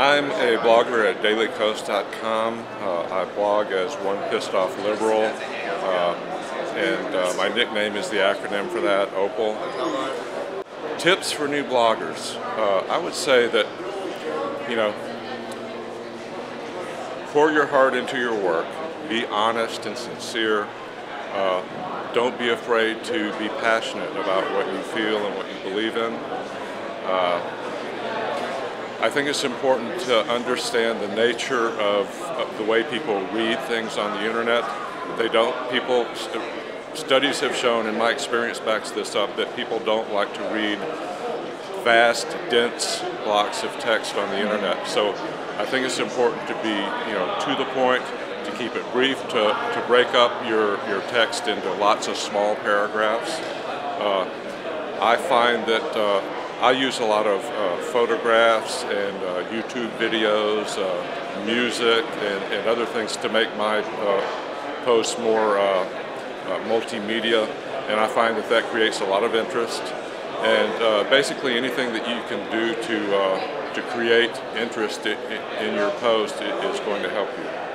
I'm a blogger at dailykos.com. Uh, I blog as One Pissed Off Liberal, uh, and uh, my nickname is the acronym for that, OPOL. Tips for new bloggers. Uh, I would say that, you know, pour your heart into your work, be honest and sincere. Uh, don't be afraid to be passionate about what you feel and what you believe in. I think it's important to understand the nature of, of, the way people read things on the internet. They don't, people, studies have shown, and my experience backs this up, that people don't like to read vast, dense blocks of text on the internet. So I think it's important to be, you know, to the point, to keep it brief, to, to break up your, your text into lots of small paragraphs. Uh, I find that uh, I use a lot of uh, photographs and uh, YouTube videos, uh, music, and, and, other things to make my uh, posts more multimedia, and I find that that creates a lot of interest. And basically anything that you can do to, to create interest in, in your post is going to help you.